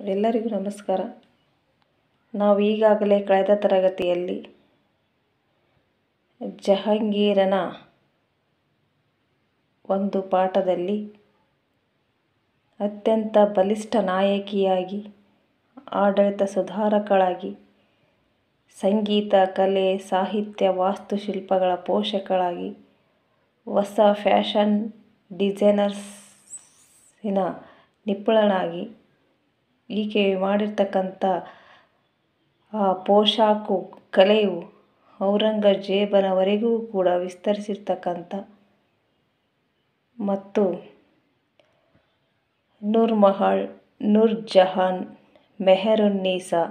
ಎಲ್ಲರಿಗೂ ನಮಸ್ಕಾರ. ನಾವು ಈಗಾಗಲೇ ಕಳೆದ ತರಗತಿಯಲ್ಲಿ ಜಹಾಂಗೀರನ ಒಂದು ಪಾಠದಲ್ಲಿ ಅತ್ಯಂತ ಬಲಿಷ್ಠ ನಾಯಕಿಯಾಗಿ, ಆಡಳಿತ ಸುಧಾರಕಳಾಗಿ, ಸಂಗೀತ, ಕಲೆ, ಸಾಹಿತ್ಯ, ವಾಸ್ತುಶಿಲ್ಪಗಳ ಪೋಷಕಳಾಗಿ, ಹೊಸ ಫ್ಯಾಷನ್ ಡಿಸೈನರ್ಸಿನ ನಿಪುಣಳಾಗಿ ಈಕೆ ಮಾಡಿರ್ತಕ್ಕಂಥ, ಆ ಪೋಷಾಕು ಕಲೆಯು ಔರಂಗಜೇಬನವರೆಗೂ ಕೂಡ ವಿಸ್ತರಿಸಿರ್ತಕ್ಕಂಥ ಮತ್ತು ನೂರ್ ಮಹಲ್ ನೂರ್ ಜಹಾನ್ ಮೆಹರುನ್ನೀಸಾ,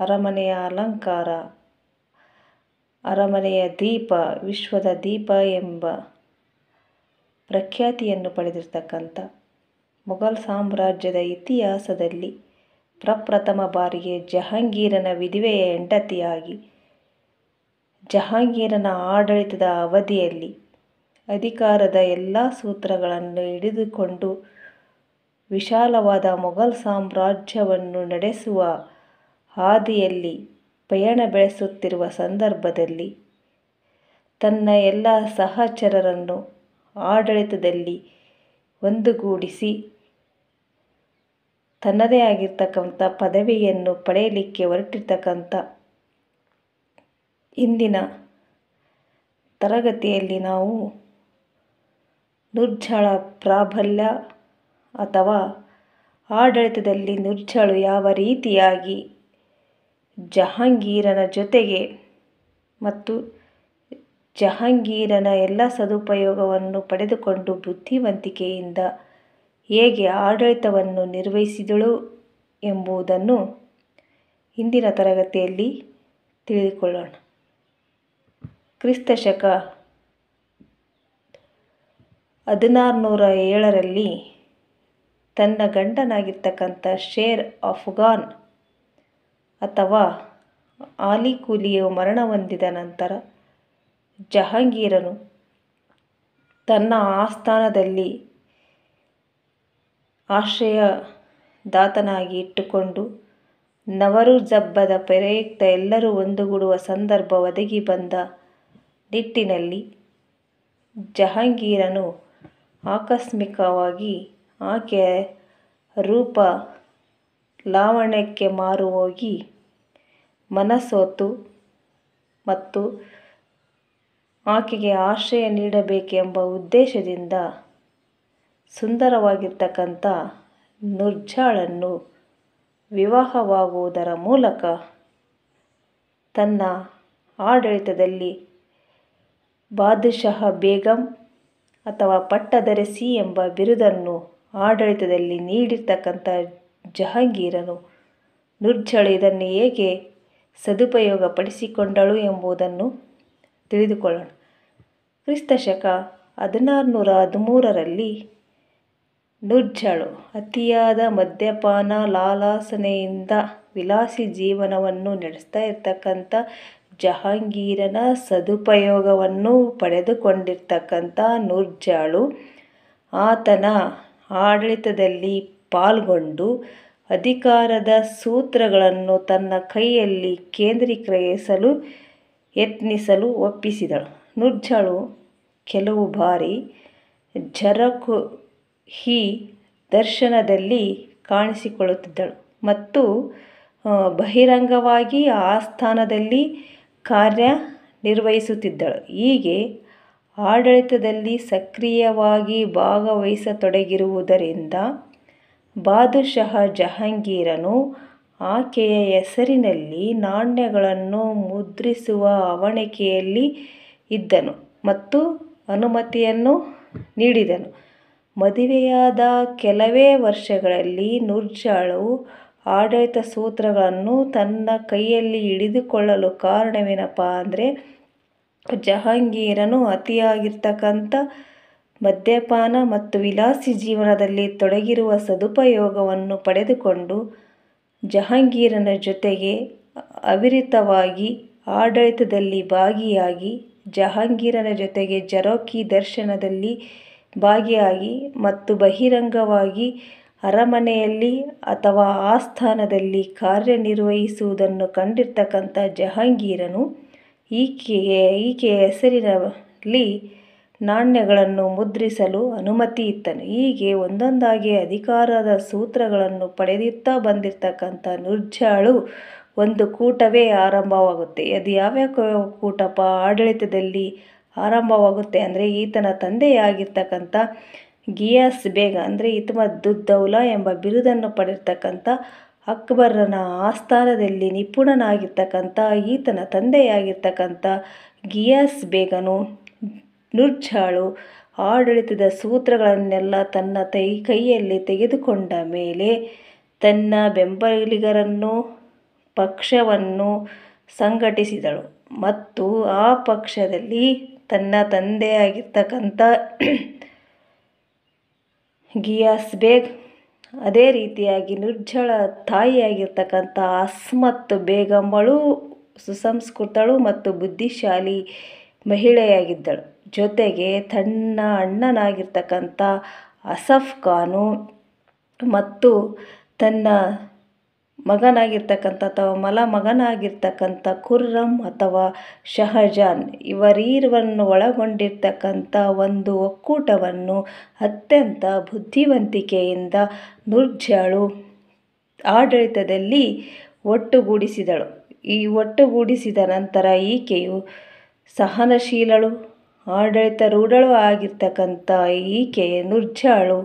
ಅರಮನೆಯ ಅಲಂಕಾರ, ಅರಮನೆಯ ದೀಪ, ವಿಶ್ವದ ದೀಪ ಎಂಬ ಪ್ರಖ್ಯಾತಿಯನ್ನು ಪಡೆದಿರ್ತಕ್ಕಂಥ ಮೊಘಲ್ ಸಾಮ್ರಾಜ್ಯದ ಇತಿಹಾಸದಲ್ಲಿ ಪ್ರಪ್ರಥಮ ಬಾರಿಗೆ ಜಹಾಂಗೀರನ ವಿಧವೆಯ ಹೆಂಡತಿಯಾಗಿ, ಜಹಾಂಗೀರನ ಆಡಳಿತದ ಅವಧಿಯಲ್ಲಿ ಅಧಿಕಾರದ ಎಲ್ಲ ಸೂತ್ರಗಳನ್ನು ಹಿಡಿದುಕೊಂಡು ವಿಶಾಲವಾದ ಮೊಘಲ್ ಸಾಮ್ರಾಜ್ಯವನ್ನು ನಡೆಸುವ ಹಾದಿಯಲ್ಲಿ ಪಯಣ ಬೆಳೆಸುತ್ತಿರುವ ಸಂದರ್ಭದಲ್ಲಿ ತನ್ನ ಎಲ್ಲ ಸಹಚರರನ್ನು ಆಡಳಿತದಲ್ಲಿ ಒಂದುಗೂಡಿಸಿ ತನ್ನದೇ ಆಗಿರ್ತಕ್ಕಂಥ ಪದವಿಯನ್ನು ಪಡೆಯಲಿಕ್ಕೆ ಹೊರಟಿರ್ತಕ್ಕಂಥ ಇಂದಿನ ತರಗತಿಯಲ್ಲಿ ನಾವು ನುರ್ಜಳ ಪ್ರಾಬಲ್ಯ ಅಥವಾ ಆಡಳಿತದಲ್ಲಿ ನುರ್ಜಳು ಯಾವ ರೀತಿಯಾಗಿ ಜಹಾಂಗೀರನ ಜೊತೆಗೆ ಮತ್ತು ಜಹಾಂಗೀರನ ಎಲ್ಲ ಸದುಪಯೋಗವನ್ನು ಪಡೆದುಕೊಂಡು ಬುದ್ಧಿವಂತಿಕೆಯಿಂದ ಹೇಗೆ ಆಡಳಿತವನ್ನು ನಿರ್ವಹಿಸಿದಳು ಎಂಬುದನ್ನು ಇಂದಿನ ತರಗತಿಯಲ್ಲಿ ತಿಳಿದುಕೊಳ್ಳೋಣ. ಕ್ರಿಸ್ತಶಕ ಹದಿನಾರುನೂರ ಏಳರಲ್ಲಿ ತನ್ನ ಗಂಡನಾಗಿರ್ತಕ್ಕಂಥ ಶೇರ್ ಅಫ್ಘಾನ್ ಅಥವಾ ಆಲಿ ಕೂಲಿಯು ಮರಣ ಹೊಂದಿದ ನಂತರ ಜಹಾಂಗೀರನು ತನ್ನ ಆಸ್ಥಾನದಲ್ಲಿ ಆಶ್ರಯದಾತನಾಗಿ ಇಟ್ಟುಕೊಂಡು ನವರು ಜಬ್ಬದ ಪ್ರಯುಕ್ತ ಎಲ್ಲರೂ ಒಂದುಗೂಡುವ ಸಂದರ್ಭ ಒದಗಿ ಬಂದ ನಿಟ್ಟಿನಲ್ಲಿ ಜಹಾಂಗೀರನು ಆಕಸ್ಮಿಕವಾಗಿ ಆಕೆಯ ರೂಪ ಲಾವಣ್ಯಕ್ಕೆ ಮಾರು ಹೋಗಿ ಮನಸೋತು ಮತ್ತು ಆಕೆಗೆ ಆಶ್ರಯ ನೀಡಬೇಕೆಂಬ ಉದ್ದೇಶದಿಂದ ಸುಂದರವಾಗಿರ್ತಕ್ಕಂಥ ನುರ್ಜಾಳನ್ನು ವಿವಾಹವಾಗುವುದರ ಮೂಲಕ ತನ್ನ ಆಡಳಿತದಲ್ಲಿ ಬಾದಶಾಹ ಬೇಗಂ ಅಥವಾ ಪಟ್ಟದರಸಿ ಎಂಬ ಬಿರುದನ್ನು ಆಡಳಿತದಲ್ಲಿ ನೀಡಿರ್ತಕ್ಕಂಥ ಜಹಾಂಗೀರನು ನುರ್ಜಳು ಇದನ್ನು ಹೇಗೆ ಸದುಪಯೋಗ ಪಡಿಸಿಕೊಂಡಳು ಎಂಬುದನ್ನು ತಿಳಿದುಕೊಳ್ಳೋಣ. ಕ್ರಿಸ್ತಶಕ ಹದಿನಾರುನೂರ ಹದಿಮೂರರಲ್ಲಿ ನುರ್ಜಳು ಅತಿಯಾದ ಮದ್ಯಪಾನ, ಲಾಲಾಸನೆಯಿಂದ ವಿಲಾಸಿ ಜೀವನವನ್ನು ನಡೆಸ್ತಾ ಇರ್ತಕ್ಕಂಥ ಜಹಾಂಗೀರನ ಸದುಪಯೋಗವನ್ನು ಪಡೆದುಕೊಂಡಿರ್ತಕ್ಕಂಥ ನುರ್ಜಾಳು ಆತನ ಆಡಳಿತದಲ್ಲಿ ಪಾಲ್ಗೊಂಡು ಅಧಿಕಾರದ ಸೂತ್ರಗಳನ್ನು ತನ್ನ ಕೈಯಲ್ಲಿ ಕೇಂದ್ರೀಕರಿಸಲು ಯತ್ನಿಸಲು ಒಪ್ಪಿಸಿದಳು. ನುರ್ಜಾಳು ಕೆಲವು ಬಾರಿ ಜರಕು ಹಿ ದರ್ಶನದಲ್ಲಿ ಕಾಣಿಸಿಕೊಳ್ಳುತ್ತಿದ್ದಳು ಮತ್ತು ಬಹಿರಂಗವಾಗಿ ಆ ಸ್ಥಾನದಲ್ಲಿ ಕಾರ್ಯ ನಿರ್ವಹಿಸುತ್ತಿದ್ದಳು. ಹೀಗೆ ಆಡಳಿತದಲ್ಲಿ ಸಕ್ರಿಯವಾಗಿ ಭಾಗವಹಿಸತೊಡಗಿರುವುದರಿಂದ ಬಾದುಶಃ ಜಹಾಂಗೀರನು ಆಕೆಯ ಹೆಸರಿನಲ್ಲಿ ನಾಣ್ಯಗಳನ್ನು ಮುದ್ರಿಸುವ ಅವಣಿಕೆಯಲ್ಲಿ ಇದ್ದನು ಮತ್ತು ಅನುಮತಿಯನ್ನು ನೀಡಿದನು. ಮದುವೆಯಾದ ಕೆಲವೇ ವರ್ಷಗಳಲ್ಲಿ ನುರ್ಜಾಳು ಆಡಳಿತ ಸೂತ್ರಗಳನ್ನು ತನ್ನ ಕೈಯಲ್ಲಿ ಹಿಡಿದುಕೊಳ್ಳಲು ಕಾರಣವೇನಪ್ಪ ಅಂದರೆ ಜಹಾಂಗೀರನು ಅತಿಯಾಗಿರ್ತಕ್ಕಂಥ ಮದ್ಯಪಾನ ಮತ್ತು ವಿಲಾಸಿ ಜೀವನದಲ್ಲಿ ತೊಡಗಿರುವ ಸದುಪಯೋಗವನ್ನು ಪಡೆದುಕೊಂಡು ಜಹಾಂಗೀರನ ಜೊತೆಗೆ ಅವಿರತವಾಗಿ ಆಡಳಿತದಲ್ಲಿ ಭಾಗಿಯಾಗಿ ಜಹಾಂಗೀರನ ಜೊತೆಗೆ ಜರೋಕಿ ದರ್ಶನದಲ್ಲಿ ಭಾಗಿಯಾಗಿ ಮತ್ತು ಬಹಿರಂಗವಾಗಿ ಅರಮನೆಯಲ್ಲಿ ಅಥವಾ ಆಸ್ಥಾನದಲ್ಲಿ ಕಾರ್ಯನಿರ್ವಹಿಸುವುದನ್ನು ಕಂಡಿರ್ತಕ್ಕಂಥ ಜಹಾಂಗೀರನು ಈಕೆಯ ಈಕೆಯ ಹೆಸರಿನಲ್ಲಿ ನಾಣ್ಯಗಳನ್ನು ಮುದ್ರಿಸಲು ಅನುಮತಿಯಿತ್ತನು. ಹೀಗೆ ಒಂದೊಂದಾಗಿ ಅಧಿಕಾರದ ಸೂತ್ರಗಳನ್ನು ಪಡೆಯುತ್ತಾ ಬಂದಿರತಕ್ಕಂಥ ನುರ್ಜಾಳು ಒಂದು ಕೂಟವೇ ಆರಂಭವಾಗುತ್ತೆ. ಅದು ಯಾವ್ಯಾವ ಕೂಟಪ್ಪ ಆಡಳಿತದಲ್ಲಿ ಆರಂಭವಾಗುತ್ತೆ ಅಂದರೆ ಈತನ ತಂದೆಯಾಗಿರ್ತಕ್ಕಂಥ ಗಿಯಾಸ್ ಬೇಗ ಅಂದರೆ ಇತ್ಮದುದ್ದೌಲಾ ಎಂಬ ಬಿರುದನ್ನು ಪಡೆದಿರ್ತಕ್ಕಂಥ ಅಕ್ಬರನ ಆಸ್ಥಾನದಲ್ಲಿ ನಿಪುಣನಾಗಿರ್ತಕ್ಕಂಥ ಈತನ ತಂದೆಯಾಗಿರ್ತಕ್ಕಂಥ ಗಿಯಾಸ್ ಬೇಗನು ನುರ್ಜಾಳು ಆಡಳಿತದ ಸೂತ್ರಗಳನ್ನೆಲ್ಲ ತನ್ನ ತೈ ಕೈಯಲ್ಲಿ ತೆಗೆದುಕೊಂಡ ಮೇಲೆ ತನ್ನ ಬೆಂಬಲಿಗರನ್ನು, ಪಕ್ಷವನ್ನು ಸಂಘಟಿಸಿದಳು ಮತ್ತು ಆ ಪಕ್ಷದಲ್ಲಿ ತನ್ನ ತಂದೆಯಾಗಿರ್ತಕ್ಕಂಥ ಗಿಯಾಸ್ ಬೇಗ್ ಅದೇ ರೀತಿಯಾಗಿ ನಿರ್ಜಳ ತಾಯಿಯಾಗಿರ್ತಕ್ಕಂಥ ಅಸ್ಮತ್ ಬೇಗಂಬಳು ಸುಸಂಸ್ಕೃತಳು ಮತ್ತು ಬುದ್ಧಿಶಾಲಿ ಮಹಿಳೆಯಾಗಿದ್ದಳು. ಜೊತೆಗೆ ತನ್ನ ಅಣ್ಣನಾಗಿರ್ತಕ್ಕಂಥ ಅಸಫ್ ಖಾನು ಮತ್ತು ತನ್ನ ಮಗನಾಗಿರ್ತಕ್ಕಂಥ ಅಥವಾ ಮಲಮಗನಾಗಿರ್ತಕ್ಕಂಥ ಖುರ್ರಮ್ ಅಥವಾ ಶಹಜಾನ್ ಇವರೀರ್ವನ್ನು ಒಳಗೊಂಡಿರ್ತಕ್ಕಂಥ ಒಂದು ಒಕ್ಕೂಟವನ್ನು ಅತ್ಯಂತ ಬುದ್ಧಿವಂತಿಕೆಯಿಂದ ನುರ್ಜಾಳು ಆಡಳಿತದಲ್ಲಿ ಒಟ್ಟುಗೂಡಿಸಿದಳು. ಈ ಒಟ್ಟುಗೂಡಿಸಿದ ನಂತರ ಈಕೆಯು ಸಹನಶೀಲಳು ಆಡಳಿತ ರೂಢಳು ಆಗಿರ್ತಕ್ಕಂಥ ಈಕೆ ನುರ್ಜಾಳು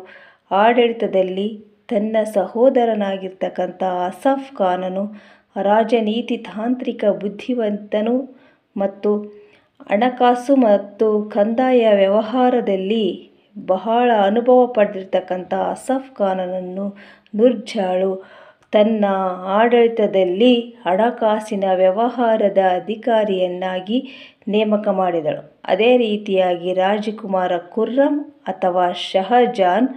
ಆಡಳಿತದಲ್ಲಿ ತನ್ನ ಸಹೋದರನಾಗಿರ್ತಕ್ಕಂಥ ಅಸಫ್ ಖಾನನು ರಾಜನೀತಿ ತಾಂತ್ರಿಕ ಬುದ್ಧಿವಂತನು ಮತ್ತು ಹಣಕಾಸು ಮತ್ತು ಕಂದಾಯ ವ್ಯವಹಾರದಲ್ಲಿ ಬಹಳ ಅನುಭವ ಪಡೆದಿರ್ತಕ್ಕಂಥ ಅಸಫ್ ಖಾನನನ್ನು ನುರ್ಜಾಳು ತನ್ನ ಆಡಳಿತದಲ್ಲಿ ಹಣಕಾಸಿನ ವ್ಯವಹಾರದ ಅಧಿಕಾರಿಯನ್ನಾಗಿ ನೇಮಕ ಮಾಡಿದಳು. ಅದೇ ರೀತಿಯಾಗಿ ರಾಜಕುಮಾರ ಖುರ್ರಮ್ ಅಥವಾ ಶಹಜಾನ್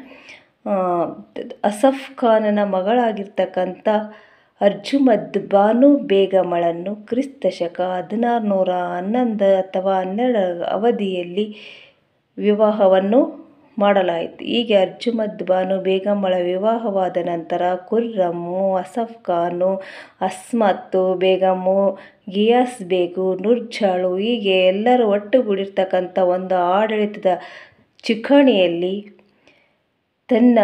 ಅಸಫ್ ಖಾನನ ಮಗಳಾಗಿರ್ತಕ್ಕಂಥ ಅರ್ಜುಮದ್ ಬಾನು ಬೇಗಮಳನ್ನು ಕ್ರಿಸ್ತ ಶಕ ಹದಿನಾರು ನೂರ ಹನ್ನೊಂದು ಅಥವಾ ಹನ್ನೆರಡರ ಅವಧಿಯಲ್ಲಿ ವಿವಾಹವನ್ನು ಮಾಡಲಾಯಿತು. ಹೀಗೆ ಅರ್ಜುಮದ್ ಬಾನು ಬೇಗಮಳ ವಿವಾಹವಾದ ನಂತರ ಖುರ್ರಮ್ಮು ಅಸಫ್ ಖಾನು ಅಸ್ಮತ್ ಬೇಗಮ್ಮು ಗಿಯಾಸ್ ಬೇಗು, ನುರ್ಜಾಳು ಹೀಗೆ ಎಲ್ಲರೂ ಒಟ್ಟುಗೂಡಿರ್ತಕ್ಕಂಥ ಒಂದು ಆಡಳಿತದ ಚುಕ್ಕಾಣಿಯಲ್ಲಿ ತನ್ನ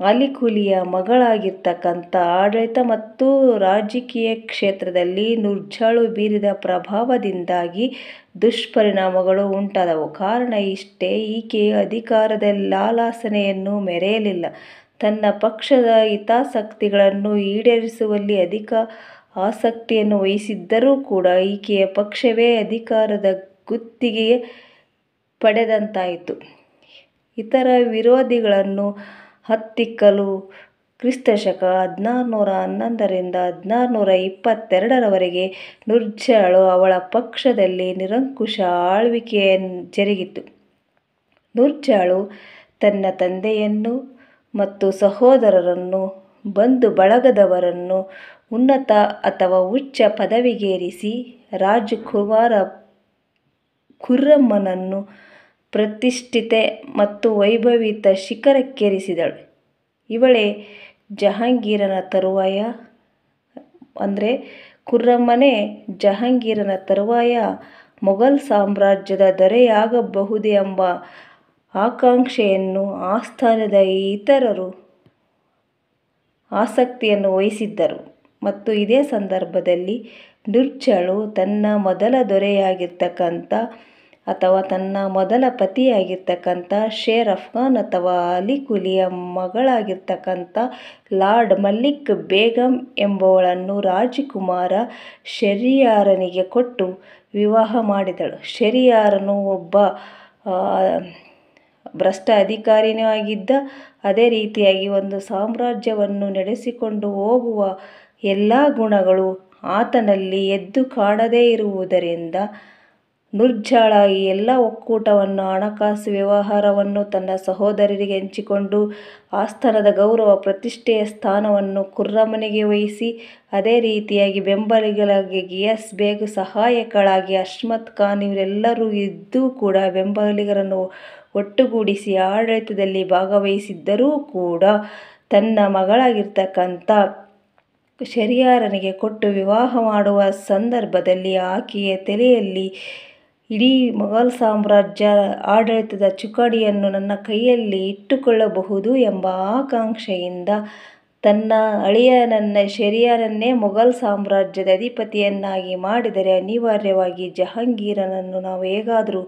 ಅಲಿಕುಲಿಯ ಮಗಳಾಗಿರ್ತಕ್ಕಂಥ ಆಡಳಿತ ಮತ್ತು ರಾಜಕೀಯ ಕ್ಷೇತ್ರದಲ್ಲಿ ನುರ್ಜಾಳು ಬೀರಿದ ಪ್ರಭಾವದಿಂದಾಗಿ ದುಷ್ಪರಿಣಾಮಗಳು ಉಂಟಾದವು. ಕಾರಣ ಇಷ್ಟೇ, ಈಕೆ ಅಧಿಕಾರದ ಲಾಲಾಸನೆಯನ್ನು ಮೆರೆಯಲಿಲ್ಲ. ತನ್ನ ಪಕ್ಷದ ಹಿತಾಸಕ್ತಿಗಳನ್ನು ಈಡೇರಿಸುವಲ್ಲಿ ಅಧಿಕ ಆಸಕ್ತಿಯನ್ನು ವಹಿಸಿದ್ದರೂ ಕೂಡ ಈಕೆಯ ಪಕ್ಷವೇ ಅಧಿಕಾರದ ಗುತ್ತಿಗೆ ಪಡೆದಂತಾಯಿತು. ಇತರ ವಿರೋಧಿಗಳನ್ನು ಹತ್ತಿಕ್ಕಲು ಕ್ರಿಸ್ತ ಶಕ ಹದಿನಾರುನೂರ ಹನ್ನೊಂದರಿಂದ ಹದಿನಾರುನೂರ ಇಪ್ಪತ್ತೆರಡರವರೆಗೆ ನುರ್ಜಾಳು ಅವಳ ಪಕ್ಷದಲ್ಲಿ ನಿರಂಕುಶ ಆಳ್ವಿಕೆ ಜರುಗಿತು. ನುರ್ಜಾಳು ತನ್ನ ತಂದೆಯನ್ನು ಮತ್ತು ಸಹೋದರರನ್ನು ಬಂಧುಬಳಗದವರನ್ನು ಉನ್ನತ ಅಥವಾ ಉಚ್ಚ ಪದವಿಗೇರಿಸಿ ರಾಜಕುಮಾರ ಖುರ್ರಮನನ್ನು ಪ್ರತಿಷ್ಠಿತ ಮತ್ತು ವೈಭವೀತ ಶಿಖರಕ್ಕೇರಿಸಿದಳು. ಇವಳೇ ಜಹಾಂಗೀರನ ತರುವಾಯ? ಅಂದರೆ ಖುರ್ರಮ್ಮನೇ ಜಹಾಂಗೀರನ ತರುವಾಯ? ಮೊಘಲ್ ಸಾಮ್ರಾಜ್ಯದ ದೊರೆಯಾಗಬಹುದೆಂಬ ಆಕಾಂಕ್ಷೆಯನ್ನು ಆಸ್ಥಾನದ ಇತರರು ಆಸಕ್ತಿಯನ್ನು ವಹಿಸಿದ್ದರು. ಮತ್ತು ಇದೇ ಸಂದರ್ಭದಲ್ಲಿ ನುರ್ಚಳು ತನ್ನ ಮೊದಲ ದೊರೆಯಾಗಿರ್ತಕ್ಕಂಥ ಅಥವಾ ತನ್ನ ಮೊದಲ ಪತಿಯಾಗಿರ್ತಕ್ಕಂಥ ಶೇರ್ ಅಫ್ಘಾನ್ ಅಥವಾ ಅಲಿ ಕುಲಿಯ ಮಗಳಾಗಿರ್ತಕ್ಕಂಥ ಲಾರ್ಡ್ ಮಲ್ಲಿಕ್ ಬೇಗಂ ಎಂಬುವಳನ್ನು ರಾಜಕುಮಾರ ಶರಿಯಾರನಿಗೆ ಕೊಟ್ಟು ವಿವಾಹ ಮಾಡಿದಳು. ಶರಿಯಾರನು ಒಬ್ಬ ಭ್ರಷ್ಟ ಅಧಿಕಾರಿನೂ ಆಗಿದ್ದ. ಅದೇ ರೀತಿಯಾಗಿ ಒಂದು ಸಾಮ್ರಾಜ್ಯವನ್ನು ನಡೆಸಿಕೊಂಡು ಹೋಗುವ ಎಲ್ಲ ಗುಣಗಳು ಆತನಲ್ಲಿ ಎದ್ದು ಕಾಣದೇ ಇರುವುದರಿಂದ ನೂರ್ಜಹಾಳು ಈ ಎಲ್ಲ ಒಕ್ಕೂಟವನ್ನು, ಹಣಕಾಸು ವ್ಯವಹಾರವನ್ನು ತನ್ನ ಸಹೋದರರಿಗೆ ಹಂಚಿಕೊಂಡು ಆಸ್ಥಾನದ ಗೌರವ ಪ್ರತಿಷ್ಠೆಯ ಸ್ಥಾನವನ್ನು ಖುರ್ರಮನಿಗೆ ವಹಿಸಿ, ಅದೇ ರೀತಿಯಾಗಿ ಬೆಂಬಲಿಗಳಾಗಿ ಗಿಯಾಸ್ ಬೇಗ್ ಸಹಾಯಕಳಾಗಿ ಅಶ್ಮತ್ ಖಾನ್ ಇವರೆಲ್ಲರೂ ಇದ್ದೂ ಕೂಡ ಬೆಂಬಲಿಗರನ್ನು ಒಟ್ಟುಗೂಡಿಸಿ ಆಡಳಿತದಲ್ಲಿ ಭಾಗವಹಿಸಿದ್ದರೂ ಕೂಡ ತನ್ನ ಮಗಳಾಗಿರ್ತಕ್ಕಂಥ ಶರಿಯಾರನಿಗೆ ಕೊಟ್ಟು ವಿವಾಹ ಮಾಡುವ ಸಂದರ್ಭದಲ್ಲಿ ಆಕೆಯ ತಲೆಯಲ್ಲಿ ಇಡೀ ಮೊಘಲ್ ಸಾಮ್ರಾಜ್ಯ ಆಡಳಿತದ ಚುಕ್ಕಾಣಿಯನ್ನು ನನ್ನ ಕೈಯಲ್ಲಿ ಇಟ್ಟುಕೊಳ್ಳಬಹುದು ಎಂಬ ಆಕಾಂಕ್ಷೆಯಿಂದ ತನ್ನ ಅಳಿಯನನ್ನ ಶರಿಯರನ್ನೇ ಮೊಘಲ್ ಸಾಮ್ರಾಜ್ಯದ ಅಧಿಪತಿಯನ್ನಾಗಿ ಮಾಡಿದರೆ ಅನಿವಾರ್ಯವಾಗಿ ಜಹಾಂಗೀರನನ್ನು ನಾವು ಹೇಗಾದರೂ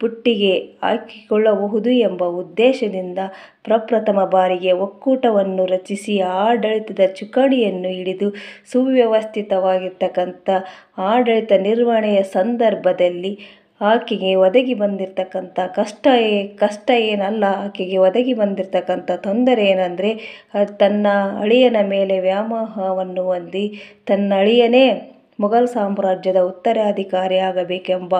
ಬುಟ್ಟಿಗೆ ಹಾಕಿಕೊಳ್ಳಬಹುದು ಎಂಬ ಉದ್ದೇಶದಿಂದ ಪ್ರಪ್ರಥಮ ಬಾರಿಗೆ ಒಕ್ಕೂಟವನ್ನು ರಚಿಸಿ ಆಡಳಿತದ ಚುಕ್ಕಾಣಿಯನ್ನು ಹಿಡಿದು ಸುವ್ಯವಸ್ಥಿತವಾಗಿರ್ತಕ್ಕಂಥ ಆಡಳಿತ ನಿರ್ವಹಣೆಯ ಸಂದರ್ಭದಲ್ಲಿ ಆಕೆಗೆ ಒದಗಿ ಬಂದಿರತಕ್ಕಂಥ ಕಷ್ಟ ಏ, ಕಷ್ಟ ಏನಲ್ಲ, ಆಕೆಗೆ ಒದಗಿ ಬಂದಿರತಕ್ಕಂಥ ತೊಂದರೆ ಏನಂದರೆ ತನ್ನ ಅಳಿಯನ ಮೇಲೆ ವ್ಯಾಮೋಹವನ್ನು ಹೊಂದಿ ತನ್ನ ಅಳಿಯನೇ ಮೊಘಲ್ ಸಾಮ್ರಾಜ್ಯದ ಉತ್ತರಾಧಿಕಾರಿ ಆಗಬೇಕೆಂಬ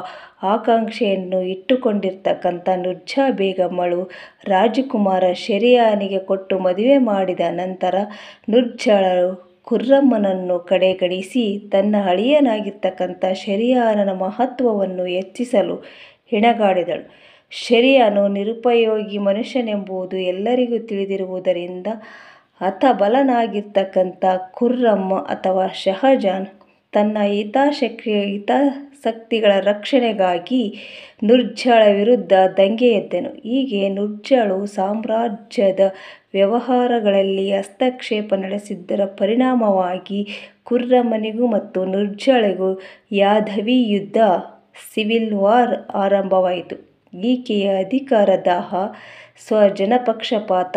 ಆಕಾಂಕ್ಷೆಯನ್ನು ಇಟ್ಟುಕೊಂಡಿರ್ತಕ್ಕಂಥ ನುರ್ಜಾ ಬೇಗಮ್ಮಳು ರಾಜಕುಮಾರ ಶೆರಿಯಾನಿಗೆ ಕೊಟ್ಟು ಮದುವೆ ಮಾಡಿದ ನಂತರ ನೂರ್ಜಾಳು ಖುರ್ರಮ್ಮನನ್ನು ಕಡೆಗಣಿಸಿ ತನ್ನ ಅಳಿಯನಾಗಿರ್ತಕ್ಕಂಥ ಶರಿಯಾನನ ಮಹತ್ವವನ್ನು ಹೆಚ್ಚಿಸಲು ಹೆಣಗಾಡಿದಳು. ಶೆರಿಯಾನು ನಿರುಪಯೋಗಿ ಮನುಷ್ಯನೆಂಬುದು ಎಲ್ಲರಿಗೂ ತಿಳಿದಿರುವುದರಿಂದ ಹತಬಲನಾಗಿರ್ತಕ್ಕಂಥ ಖುರ್ರಮ್ಮ ಅಥವಾ ಶಹಜಾನ್ ತನ್ನ ಹಿತಾಸಕ್ತಿ ಹಿತಾಸಕ್ತಿಗಳ ರಕ್ಷಣೆಗಾಗಿ ನುರ್ಜಳ ವಿರುದ್ಧ ದಂಗೆ ಎದ್ದನು. ಹೀಗೆ ನುರ್ಜಳು ಸಾಮ್ರಾಜ್ಯದ ವ್ಯವಹಾರಗಳಲ್ಲಿ ಹಸ್ತಕ್ಷೇಪ ನಡೆಸಿದ್ದರ ಪರಿಣಾಮವಾಗಿ ಕುರ್ರಮನಿಗೂ ಮತ್ತು ನುರ್ಜಳಿಗೂ ಯಾದವಿ ಯುದ್ಧ, ಸಿವಿಲ್ ವಾರ್ ಆರಂಭವಾಯಿತು. ಈಕೆಯ ಅಧಿಕಾರದಾಹ ಸ್ವಜನಪಕ್ಷಪಾತ,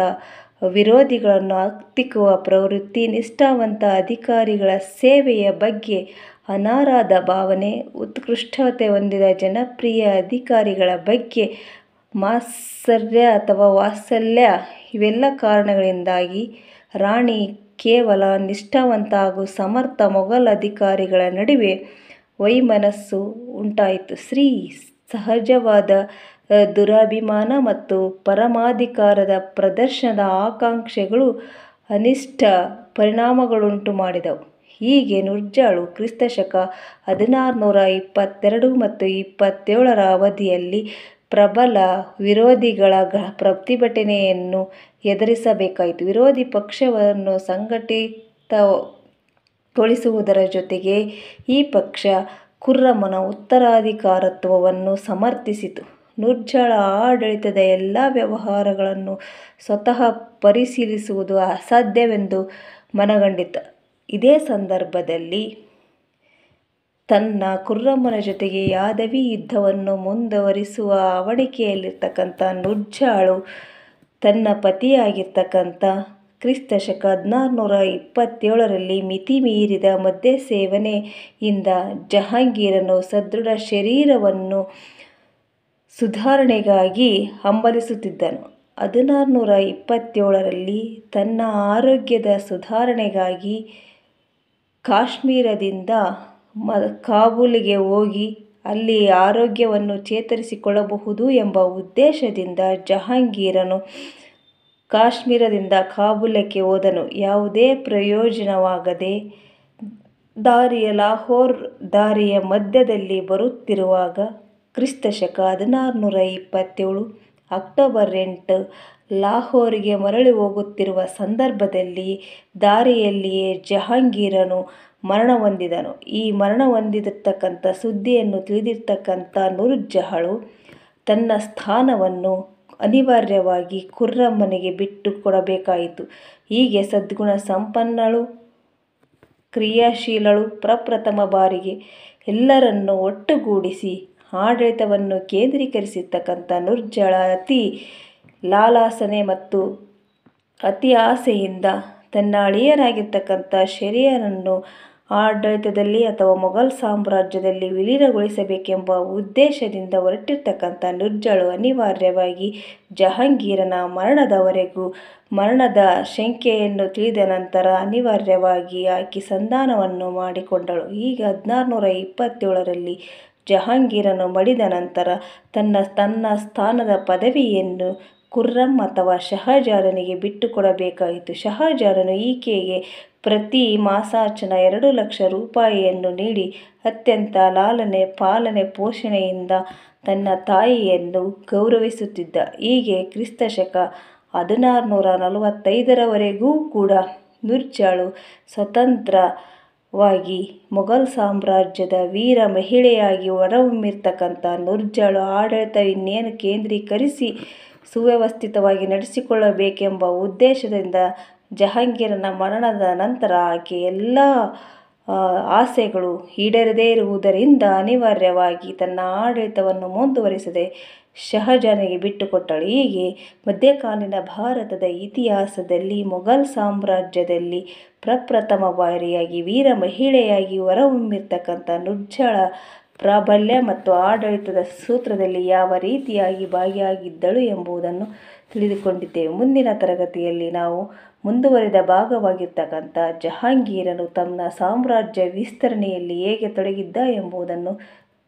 ವಿರೋಧಿಗಳನ್ನು ಹತ್ತಿಕ್ಕುವ ಪ್ರವೃತ್ತಿ, ನಿಷ್ಠಾವಂತ ಅಧಿಕಾರಿಗಳ ಸೇವೆಯ ಬಗ್ಗೆ ಅನಾರಾಧ ಭಾವನೆ ಉತ್ಕೃಷ್ಟತೆ ಹೊಂದಿದ ಜನಪ್ರಿಯ ಅಧಿಕಾರಿಗಳ ಬಗ್ಗೆ ಮಾತ್ಸರ್ಯ ಅಥವಾ ವಾತ್ಸಲ್ಯ ಇವೆಲ್ಲ ಕಾರಣಗಳಿಂದಾಗಿ ರಾಣಿ ಕೇವಲ ನಿಷ್ಠಾವಂತ ಹಾಗೂ ಸಮರ್ಥ ಮೊಘಲ್ ಅಧಿಕಾರಿಗಳ ನಡುವೆ ವೈಮನಸ್ಸು ಉಂಟಾಯಿತು. ಶ್ರೀ ಸಹಜವಾದ ದುರಭಿಮಾನ ಮತ್ತು ಪರಮಾಧಿಕಾರದ ಪ್ರದರ್ಶನದ ಆಕಾಂಕ್ಷೆಗಳು ಅನಿಷ್ಟ ಪರಿಣಾಮಗಳುಂಟು ಮಾಡಿದವು ಹೀಗೆ ನೂರ್ಜಾಳು ಕ್ರಿಸ್ತಶಕ ಹದಿನಾರುನೂರ ಇಪ್ಪತ್ತೆರಡು ಮತ್ತು ಇಪ್ಪತ್ತೇಳರ ಅವಧಿಯಲ್ಲಿ ಪ್ರಬಲ ವಿರೋಧಿಗಳ ಪ್ರತಿಭಟನೆಯನ್ನು ಎದುರಿಸಬೇಕಾಯಿತು. ವಿರೋಧಿ ಪಕ್ಷವನ್ನು ಸಂಘಟಿತಗೊಳಿಸುವುದರ ಜೊತೆಗೆ ಈ ಪಕ್ಷ ಖುರ್ರಮನ ಉತ್ತರಾಧಿಕಾರತ್ವವನ್ನು ಸಮರ್ಥಿಸಿತು. ನುರ್ಜಾಳ ಆಡಳಿತದ ಎಲ್ಲ ವ್ಯವಹಾರಗಳನ್ನು ಸ್ವತಃ ಪರಿಶೀಲಿಸುವುದು ಅಸಾಧ್ಯವೆಂದು ಮನಗಂಡಿತು ಇದೇ ಸಂದರ್ಭದಲ್ಲಿ ತನ್ನ ಕುರ್ರಮ್ಮನ ಜೊತೆಗೆ ಯಾದವಿ ಯುದ್ಧವನ್ನು ಮುಂದುವರಿಸುವ ಅವಣಿಕೆಯಲ್ಲಿರ್ತಕ್ಕಂಥ ನುಜ್ಜಾಳು, ತನ್ನ ಪತಿಯಾಗಿರ್ತಕ್ಕಂಥ ಕ್ರಿಸ್ತಶಕ ಹದಿನಾರುನೂರ ಇಪ್ಪತ್ತೇಳರಲ್ಲಿ ಮಿತಿ ಮೀರಿದ ಮದ್ಯ ಸೇವನೆಯಿಂದ ಜಹಾಂಗೀರನು ಸದೃಢ ಶರೀರವನ್ನು ಸುಧಾರಣೆಗಾಗಿ ಹಂಬಲಿಸುತ್ತಿದ್ದನು. ಹದಿನಾರುನೂರ ಇಪ್ಪತ್ತೇಳರಲ್ಲಿ ತನ್ನ ಆರೋಗ್ಯದ ಸುಧಾರಣೆಗಾಗಿ ಕಾಶ್ಮೀರದಿಂದ ಮ, ಕಾಬೂಲಿಗೆ ಹೋಗಿ ಅಲ್ಲಿ ಆರೋಗ್ಯವನ್ನು ಚೇತರಿಸಿಕೊಳ್ಳಬಹುದು ಎಂಬ ಉದ್ದೇಶದಿಂದ ಜಹಾಂಗೀರನು ಕಾಶ್ಮೀರದಿಂದ ಕಾಬೂಲಕ್ಕೆ ಹೋದನು. ಯಾವುದೇ ಪ್ರಯೋಜನವಾಗದೆ ದಾರಿಯ ಲಾಹೋರ್ ದಾರಿಯ ಮಧ್ಯದಲ್ಲಿ ಬರುತ್ತಿರುವಾಗ ಕ್ರಿಸ್ತಶಕ ಹದಿನಾರುನೂರ ಇಪ್ಪತ್ತೇಳು ಅಕ್ಟೋಬರ್ ಎಂಟು ಲಾಹೋರಿಗೆ ಮರಳಿ ಹೋಗುತ್ತಿರುವ ಸಂದರ್ಭದಲ್ಲಿ ದಾರಿಯಲ್ಲಿಯೇ ಜಹಾಂಗೀರನು ಮರಣ ಹೊಂದಿದನು. ಈ ಮರಣ ಹೊಂದಿರತಕ್ಕಂಥ ಸುದ್ದಿಯನ್ನು ತಿಳಿದಿರ್ತಕ್ಕಂಥ ನೂರ್ಜಾಳು ತನ್ನ ಸ್ಥಾನವನ್ನು ಅನಿವಾರ್ಯವಾಗಿ ಖುರ್ರಮ್ಮನಿಗೆ ಬಿಟ್ಟು ಕೊಡಬೇಕಾಯಿತು. ಹೀಗೆ ಸದ್ಗುಣ ಸಂಪನ್ನಳು, ಕ್ರಿಯಾಶೀಲಳು, ಪ್ರಪ್ರಥಮ ಬಾರಿಗೆ ಎಲ್ಲರನ್ನು ಒಟ್ಟುಗೂಡಿಸಿ ಆಡಳಿತವನ್ನು ಕೇಂದ್ರೀಕರಿಸಿರ್ತಕ್ಕಂಥ ನುರ್ಜಳ ಅತಿ ಲಾಲಾಸನೆ ಮತ್ತು ಅತಿ ಆಸೆಯಿಂದ ತನ್ನ ಅಳಿಯನಾಗಿರ್ತಕ್ಕಂಥ ಶರೀರನನ್ನು ಆಡಳಿತದಲ್ಲಿ ಅಥವಾ ಮೊಘಲ್ ಸಾಮ್ರಾಜ್ಯದಲ್ಲಿ ವಿಲೀನಗೊಳಿಸಬೇಕೆಂಬ ಉದ್ದೇಶದಿಂದ ಹೊರಟಿರ್ತಕ್ಕಂಥ ನುರ್ಜಳು ಅನಿವಾರ್ಯವಾಗಿ ಜಹಾಂಗೀರನ ಮರಣದವರೆಗೂ ಮರಣದ ಶಂಕೆಯನ್ನು ತಿಳಿದ ನಂತರ ಅನಿವಾರ್ಯವಾಗಿ ಆಕೆ ಸಂಧಾನವನ್ನು ಮಾಡಿಕೊಂಡಳು. ಹೀಗೆ ಹದಿನಾರುನೂರ ಇಪ್ಪತ್ತೇಳರಲ್ಲಿ ಜಹಾಂಗೀರನು ಮಡಿದ ನಂತರ ತನ್ನ ತನ್ನ ಸ್ಥಾನದ ಪದವಿಯನ್ನು ಖುರ್ರಮ್ ಅಥವಾ ಶಹಜಾರನಿಗೆ ಬಿಟ್ಟುಕೊಡಬೇಕಾಯಿತು. ಶಹಜಾರನು ಈಕೆಗೆ ಪ್ರತಿ ಮಾಸಾಚನ ಎರಡು ಲಕ್ಷ ರೂಪಾಯಿಯನ್ನು ನೀಡಿ, ಅತ್ಯಂತ ಲಾಲನೆ, ಪಾಲನೆ, ಪೋಷಣೆಯಿಂದ ತನ್ನ ತಾಯಿಯನ್ನು ಗೌರವಿಸುತ್ತಿದ್ದ. ಹೀಗೆ ಕ್ರಿಸ್ತಶಕ ಹದಿನಾರು ನೂರ ನಲವತ್ತೈದರವರೆಗೂ ಕೂಡ ನುರ್ಜಾಳು ಸ್ವತಂತ್ರವಾಗಿ ಮೊಘಲ್ ಸಾಮ್ರಾಜ್ಯದ ವೀರ ಮಹಿಳೆಯಾಗಿ ಹೊರಹೊಮ್ಮಿರ್ತಕ್ಕಂಥ ನುರ್ಜಾಳು ಆಡಳಿತ ಇನ್ನೇನು ಕೇಂದ್ರೀಕರಿಸಿ ಸುವ್ಯವಸ್ಥಿತವಾಗಿ ನಡೆಸಿಕೊಳ್ಳಬೇಕೆಂಬ ಉದ್ದೇಶದಿಂದ ಜಹಾಂಗೀರನ ಮರಣದ ನಂತರ ಆಕೆ ಎಲ್ಲ ಆಸೆಗಳು ಈಡೇರದೇ ಇರುವುದರಿಂದ ಅನಿವಾರ್ಯವಾಗಿ ತನ್ನ ಆಡಳಿತವನ್ನು ಮುಂದುವರಿಸದೆ ಶಹಜಾನಿಗೆ ಬಿಟ್ಟುಕೊಟ್ಟಳು. ಹೀಗೆ ಮಧ್ಯಕಾಲೀನ ಭಾರತದ ಇತಿಹಾಸದಲ್ಲಿ ಮೊಘಲ್ ಸಾಮ್ರಾಜ್ಯದಲ್ಲಿ ಪ್ರಪ್ರಥಮ ಬಾರಿಯಾಗಿ ವೀರ ಮಹಿಳೆಯಾಗಿ ಹೊರಹೊಮ್ಮಿರ್ತಕ್ಕಂಥ ನೂರ್ಜಾಳ ಪ್ರಾಬಲ್ಯ ಮತ್ತು ಆಡಳಿತದ ಸೂತ್ರದಲ್ಲಿ ಯಾವ ರೀತಿಯಾಗಿ ಭಾಗಿಯಾಗಿದ್ದಳು ಎಂಬುದನ್ನು ತಿಳಿದುಕೊಂಡಿದ್ದೇವೆ. ಮುಂದಿನ ತರಗತಿಯಲ್ಲಿ ನಾವು ಮುಂದುವರಿದ ಭಾಗವಾಗಿರ್ತಕ್ಕಂಥ ಜಹಾಂಗೀರನು ತನ್ನ ಸಾಮ್ರಾಜ್ಯ ವಿಸ್ತರಣೆಯಲ್ಲಿ ಹೇಗೆ ತೊಡಗಿದ್ದ ಎಂಬುದನ್ನು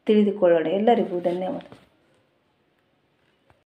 ತಿಳಿದುಕೊಳ್ಳೋಣ. ಎಲ್ಲರಿಗೂ ಧನ್ಯವಾದ.